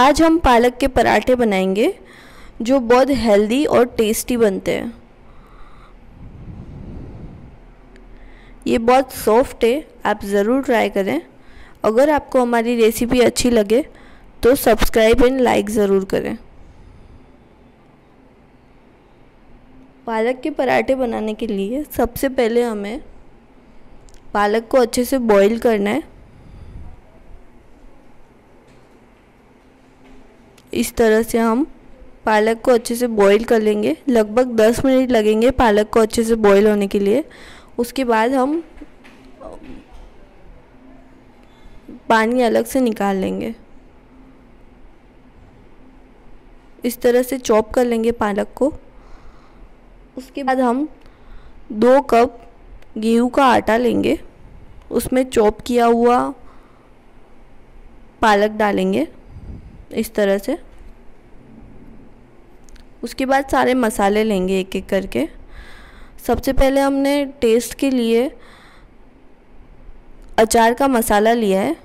आज हम पालक के पराठे बनाएँगे, जो बहुत हेल्दी और टेस्टी बनते हैं। ये बहुत सॉफ्ट है, आप ज़रूर ट्राई करें। अगर आपको हमारी रेसिपी अच्छी लगे तो सब्सक्राइब एंड लाइक ज़रूर करें। पालक के पराठे बनाने के लिए सबसे पहले हमें पालक को अच्छे से बॉईल करना है। इस तरह से हम पालक को अच्छे से बॉईल कर लेंगे। लगभग 10 मिनट लगेंगे पालक को अच्छे से बॉईल होने के लिए। उसके बाद हम, पानी अलग से निकाल लेंगे। इस तरह से चॉप कर लेंगे पालक को। उसके बाद हम दो कप गेहूँ का आटा लेंगे। उसमें चॉप किया हुआ पालक डालेंगे। इस तरह से। उसके बाद सारे मसाले लेंगे एक एक करके। सबसे पहले हमने टेस्ट के लिए अचार का मसाला लिया है।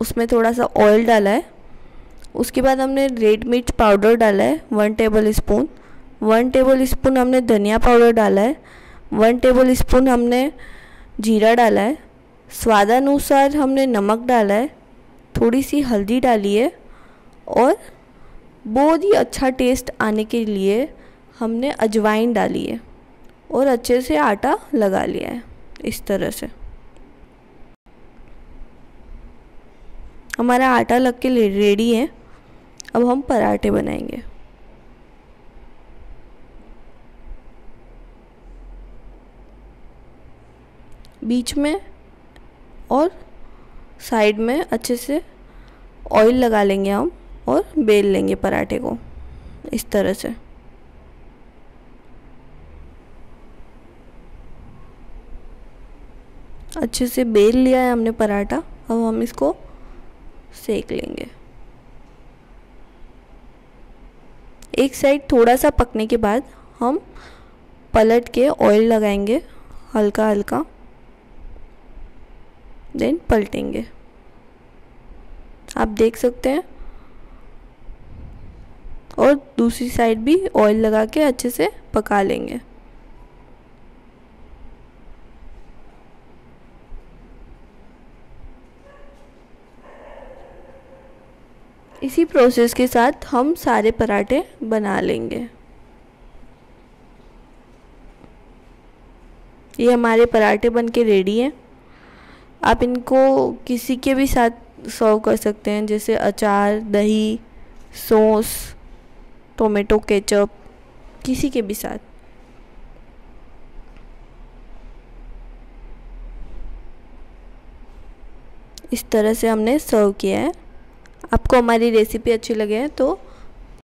उसमें थोड़ा सा ऑयल डाला है। उसके बाद हमने रेड मिर्च पाउडर डाला है one tablespoon one tablespoon हमने धनिया पाउडर डाला है। वन टेबल स्पून हमने जीरा डाला है। स्वादानुसार हमने नमक डाला है। थोड़ी सी हल्दी डाली है और बहुत ही अच्छा टेस्ट आने के लिए हमने अजवाइन डाली है और अच्छे से आटा लगा लिया है इस तरह से। हमारा आटा लग के रेडी है। अब हम पराठे बनाएँगे। बीच में और साइड में अच्छे से ऑयल लगा लेंगे हम और बेल लेंगे पराठे को, इस तरह से। अच्छे से बेल लिया है हमने पराठा, अब हम इसको सेक लेंगे। एक साइड थोड़ा सा पकने के बाद हम पलट के ऑयल लगाएँगे हल्का हल्का देन पलटेंगे। आप देख सकते हैं। और दूसरी साइड भी ऑयल लगा के अच्छे से पका लेंगे। इसी प्रोसेस के साथ हम सारे पराठे बना लेंगे। ये हमारे पराठे बन के रेडी हैं। आप इनको किसी के भी साथ सर्व कर सकते हैं, जैसे अचार, दही सॉस टोमेटो केचप किसी के भी साथ। इस तरह से हमने सर्व किया है। आपको हमारी रेसिपी अच्छी लगे तो